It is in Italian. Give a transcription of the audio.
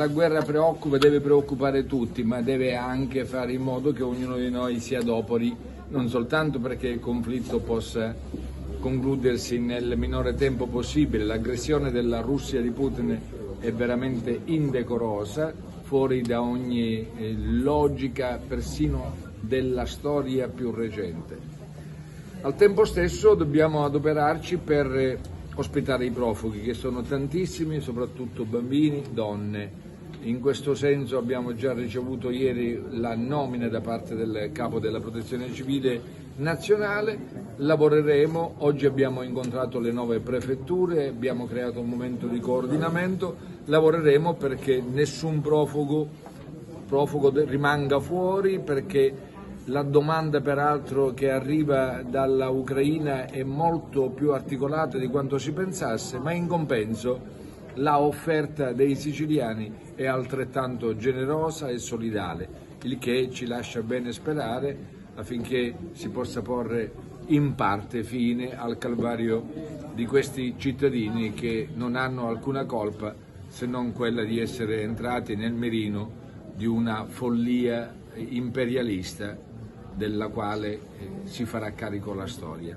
la guerra preoccupa, deve preoccupare tutti, ma deve anche fare in modo che ognuno di noi si adoperi, non soltanto perché il conflitto possa concludersi nel minore tempo possibile. L'aggressione della Russia di Putin è veramente indecorosa, fuori da ogni eh, logica persino della storia più recente. Al tempo stesso dobbiamo adoperarci per eh, ospitare i profughi, che sono tantissimi, soprattutto bambini, donne. In questo senso abbiamo già ricevuto ieri la nomina da parte del capo della protezione civile nazionale, lavoreremo, oggi abbiamo incontrato le nuove prefetture, abbiamo creato un momento di coordinamento, lavoreremo perché nessun profugo, profugo rimanga fuori, perché la domanda peraltro che arriva dalla Ucraina è molto più articolata di quanto si pensasse, ma in compenso la offerta dei siciliani è altrettanto generosa e solidale, il che ci lascia bene sperare affinché si possa porre in parte fine al calvario di questi cittadini che non hanno alcuna colpa se non quella di essere entrati nel mirino di una follia imperialista della quale eh, si farà carico la storia.